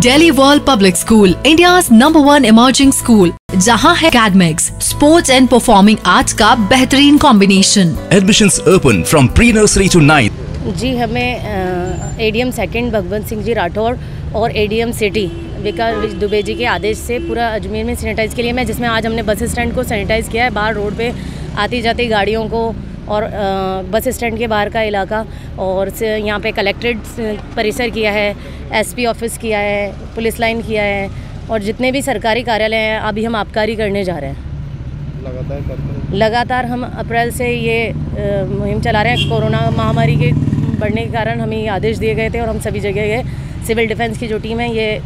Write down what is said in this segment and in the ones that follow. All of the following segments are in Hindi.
Daily world public school India number one emerging school जहाँ है academics sports and performing arts का बेहतरीन combination admission open from pre nursery to ninth जी हमें एडीएम सेकंड भगवंत सिंह जी राठौर और एडीएम सिटी विकास दुबे जी के आदेश से पूरा अजमेर में सैनिटाइज़ के लिए मैं जिसमें आज हमने बस स्टैंड को सैनिटाइज़ किया है। बाहर रोड पे आती जाती गाड़ियों को और बस स्टैंड के बाहर का इलाका और से- यहाँ पे कलेक्ट्रेट परिसर किया है एसपी ऑफ़िस किया है पुलिस लाइन किया है और जितने भी सरकारी कार्यालय हैं अभी हम आबकारी करने जा रहे हैं। लगातार हम अप्रैल से ये मुहिम चला रहे हैं। कोरोना महामारी के बढ़ने के कारण हमें ये आदेश दिए गए थे और हम सभी जगह ये सिविल डिफेंस की जो टीम है ये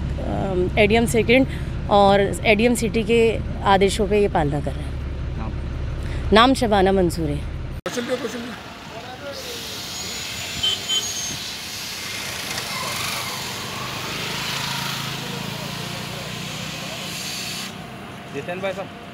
एडीएम सेकंड और एडीएम सिटी के आदेशों पे ये पालना कर रहे हैं। नाम? शबाना मंसूर। है जितेंद्र भाई साहब।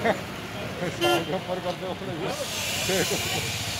頑張るからす。